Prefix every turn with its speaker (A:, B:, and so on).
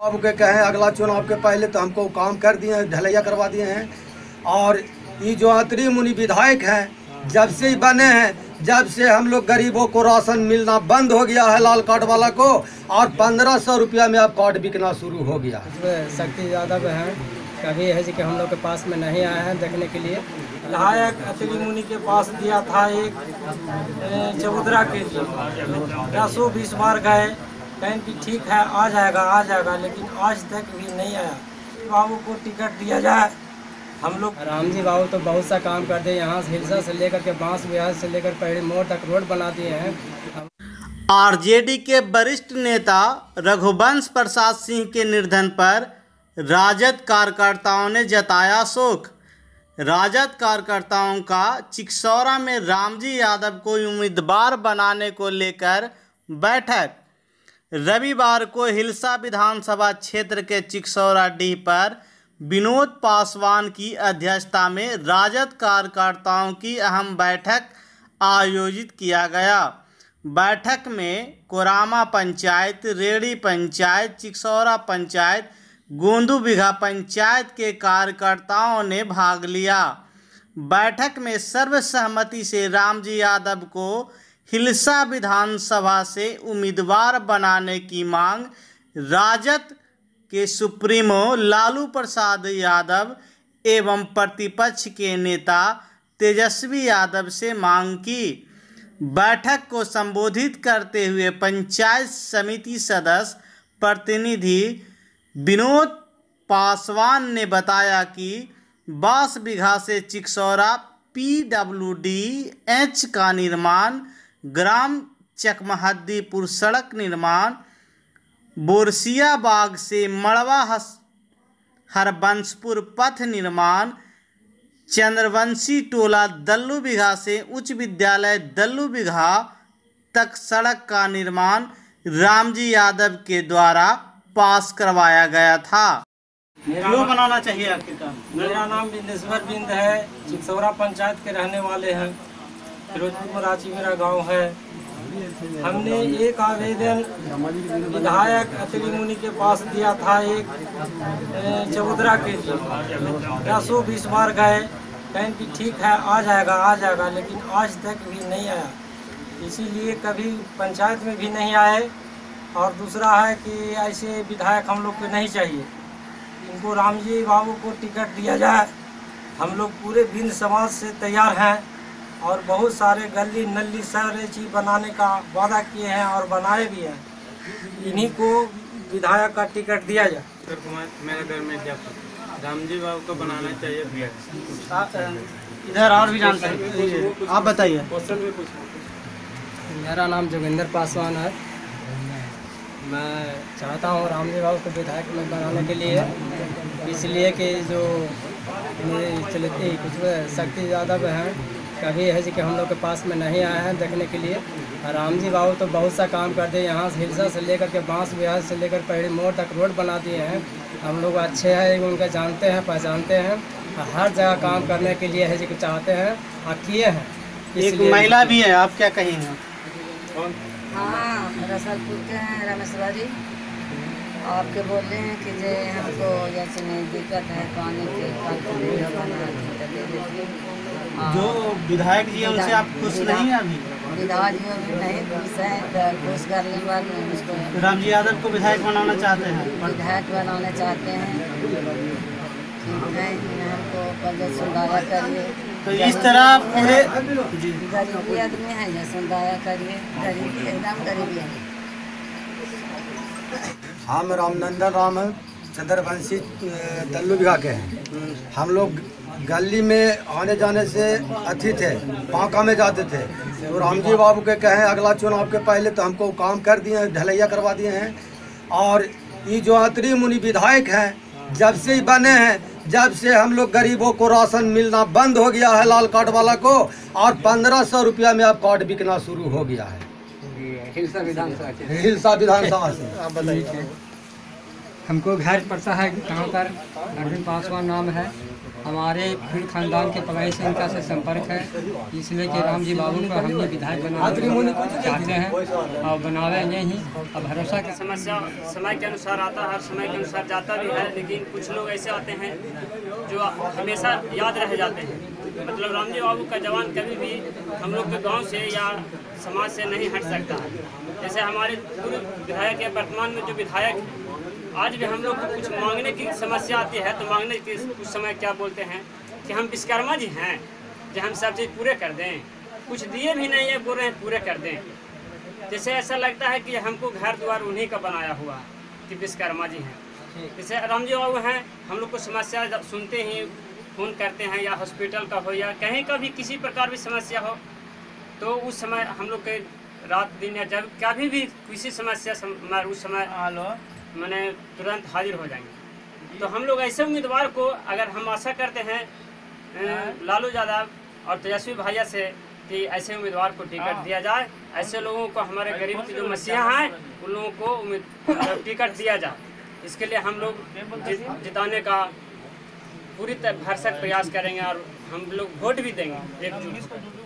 A: बाबू के कहे अगला चुनाव के पहले तो हमको काम कर दिए हैं ढलैया करवा दिए हैं। और ये जो अतरी मुनि विधायक हैं जब से ही बने हैं जब से हम लोग गरीबों को राशन मिलना बंद हो गया है लाल कार्ड वाला को और पंद्रह सौ रुपया में अब कार्ड बिकना शुरू हो गया।
B: शक्ति यादव हैं। कभी है जी कि हम लोग के पास में नहीं आए हैं देखने के लिए।
C: विधायक अतरी मुनि के पास दिया था एक चबूतरा के। लिए दसों बीस बार गए। कहें कि ठीक है आ जाएगा आ जाएगा लेकिन आज तक भी नहीं आया। बाबू को टिकट दिया जाए। हम लोग
B: राम जी बाबू तो बहुत सा काम कर दिए यहाँ से हिलसा से लेकर के बाँस बिहार से लेकर पहले मोड़ तक रोड बना दिए हैं।
D: आरजेडी के वरिष्ठ नेता रघुवंश प्रसाद सिंह के निर्धन पर राजद कार्यकर्ताओं ने जताया शोक। राजद कार्यकर्ताओं का चिकसौरा में रामजी यादव को उम्मीदवार बनाने को लेकर बैठक रविवार को हिलसा विधानसभा क्षेत्र के चिकसौरा डीह पर विनोद पासवान की अध्यक्षता में राजद कार्यकर्ताओं की अहम बैठक आयोजित किया गया। बैठक में कोरामा पंचायत, रेड़ी पंचायत, चिकसौरा पंचायत, गोंदू बिघा पंचायत के कार्यकर्ताओं ने भाग लिया। बैठक में सर्वसहमति से रामजी यादव को हिलसा विधानसभा से उम्मीदवार बनाने की मांग, राजद के सुप्रीमो लालू प्रसाद यादव एवं प्रतिपक्ष के नेता तेजस्वी यादव से मांग की। बैठक को संबोधित करते हुए पंचायत समिति सदस्य प्रतिनिधि विनोद पासवान ने बताया कि बास बिघा से चिकसौरा, पीडब्ल्यूडी, एच का निर्माण ग्राम चकमहद्दीपुर सड़क निर्माण, बोरसिया बाग से मड़वा हरबंशपुर पथ निर्माण, चंद्रवंशी टोला दल्लू बिघा से उच्च विद्यालय दल्लू बिघा तक सड़क का निर्माण रामजी यादव के द्वारा पास करवाया गया था। क्यों बनाना चाहिए आखिरकार?
C: मेरा नाम बिंदेश्वर बिंद है पंचायत के रहने वाले हैं। फिरोजपुर मराची मेरा गाँव है। हमने एक आवेदन विधायक अतरी मुनि के पास दिया था एक चबूतरा के लिए। दसों बीस बार गए, कहें कि ठीक है, आ जाएगा आ जाएगा, लेकिन आज तक भी नहीं आया। इसीलिए कभी पंचायत में भी नहीं आए। और दूसरा है कि ऐसे विधायक हम लोग को नहीं चाहिए। इनको रामजी बाबू को टिकट दिया जाए। हम लोग पूरे बिंद समाज से तैयार हैं। और बहुत सारे गली नली सारे चीज़ बनाने का वादा किए हैं और बनाए भी हैं। इन्हीं को विधायक का टिकट दिया जाए।
E: कुमार मेरा घर में रामजी बाबू को बनाना चाहिए
D: इधर और भी जानते हैं आप बताइए।
B: मेरा नाम जोगिंदर पासवान है। मैं चाहता हूँ रामजी बाबू को विधायक में बनाने के लिए। इसलिए कि जो चलती कुछ शक्ति यादव हैं। कभी है जी कि हम लोग के पास में नहीं आए हैं देखने के लिए। और रामजी बाबू तो बहुत सा काम कर दिए यहाँ से हिलसा से लेकर के बाँस बिहार से लेकर पहले मोड़ तक रोड बना दिए हैं। हम लोग अच्छे हैं उनके जानते हैं पहचानते हैं। हर जगह काम करने के लिए है जी कि चाहते हैं और किए हैं।
D: एक महिला भी है आप क्या कहेंगे?
F: हाँ रसलपुर के हैं रमेश्वर जी। आपके बोल रहे हैं कि जे हमको जैसे नहीं दिक्कत है पानी के तो हाँ,
D: जो विधायक जी हैं उनसे आप खुश नहीं हैं अभी?
F: विधायक जी नहीं खुश हैं तो खुश करने के बाद में उसको।
D: यादव को विधायक बनाना चाहते हैं?
F: विधायक बनाना चाहते हैं। है
D: तो इस तरह पूरे
F: गरीबी आदमी है जो सुधारा करिए। गरीबी एकदम गरीबी है
A: हम रामनंदन राम चंद्रवंशी अ, दल्लू बिघा के हैं। हम लोग गली में आने जाने से अथी थे बांका में जाते थे। तो रामजी बाबू के कहें अगला चुनाव के पहले तो हमको काम कर दिए हैं ढलैया करवा दिए हैं। और ये जो अतरी मुनि विधायक हैं जब से ही बने हैं जब से हम लोग गरीबों को राशन मिलना बंद हो गया है लाल कार्ड वाला को और पंद्रह सौ रुपया में अब कार्ड बिकना शुरू हो गया है। हिलसा विधानसभा से।
B: आप बताइए। हमको घर पड़ता है कहाँ पर अरविंद पासवान नाम है। हमारे फिर खानदान के पगाई से इनका से संपर्क है। इसलिए कि राम जी बाबू को हम भी विधायक बनाना चाहते हैं। और बनावेंगे ही। और भरोसा की
G: समस्या समय के अनुसार आता है हर समय के अनुसार जाता भी है लेकिन कुछ लोग ऐसे आते हैं जो हमेशा याद रह जाते हैं। मतलब रामजी बाबू का जवान कभी भी हम लोग के गाँव से या समाज से नहीं हट सकता। है जैसे हमारे पूर्व विधायक या वर्तमान में जो विधायक आज भी हम लोग को कुछ मांगने की समस्या आती है तो मांगने के कुछ समय क्या बोलते हैं कि हम विश्वकर्मा जी हैं जो हम सब चीज़ पूरे कर दें। कुछ दिए भी नहीं है बोल रहे हैं पूरे कर दें। जैसे ऐसा लगता है कि हमको घर द्वार उन्हीं का बनाया हुआ है कि विश्वकर्मा जी हैं। जैसे रामजी बाबू हैं हम लोग को समस्या जब सुनते ही फ़ोन करते हैं या हॉस्पिटल का हो या कहीं का भी किसी प्रकार भी समस्या हो तो उस समय हम लोग के रात दिन या जब कभी भी किसी समस्या सम, उस समय मैंने तुरंत हाजिर हो जाएँगे। तो हम लोग ऐसे उम्मीदवार को अगर हम आशा करते हैं लालू यादव और तेजस्वी भैया से कि ऐसे उम्मीदवार को टिकट दिया जाए ऐसे लोगों को हमारे गरीब के जो मसीहा हैं उन लोगों को उम्मीद मतलब टिकट दिया जाए। इसके लिए हम लोग जिताने का पूरी तरह भरसक प्रयास करेंगे और हम लोग वोट भी देंगे। एकजुट।